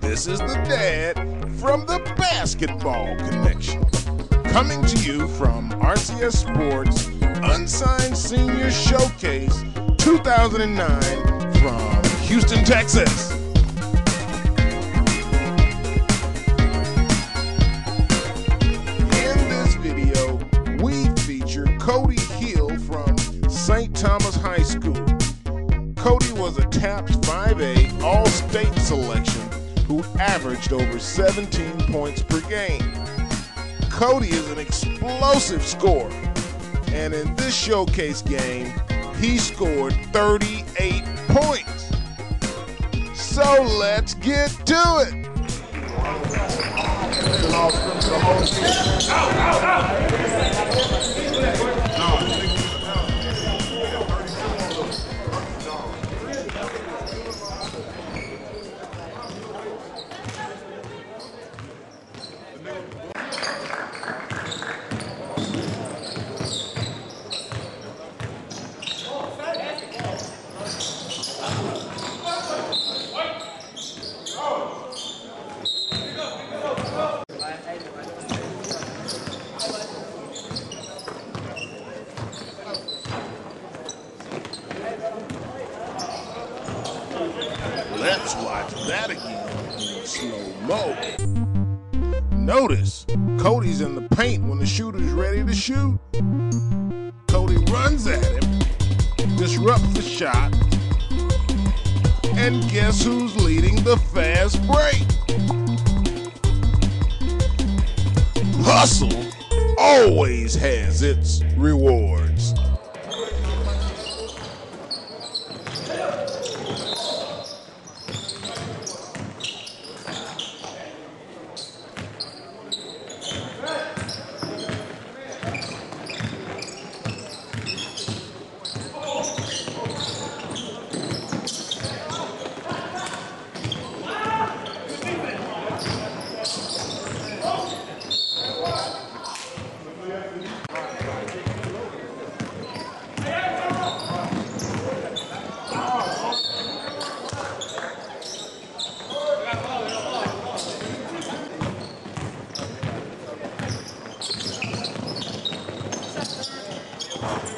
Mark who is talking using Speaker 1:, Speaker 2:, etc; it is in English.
Speaker 1: This is the dad from the Basketball Connection. Coming to you from RCS Sports Unsigned Senior Showcase 2009 from Houston, Texas. In this video, we feature Cody Hill from St. Thomas High School. Cody was a TAPS 5A All State selection who averaged over 17 points per game. Cody is an explosive scorer, and in this showcase game, he scored 38 points. So let's get to it. Let's that again slow mo. Notice Cody's in the paint when the shooter's ready to shoot. Cody runs at him, disrupts the shot, and guess who's leading the fast break? Hustle always has its reward. Oh.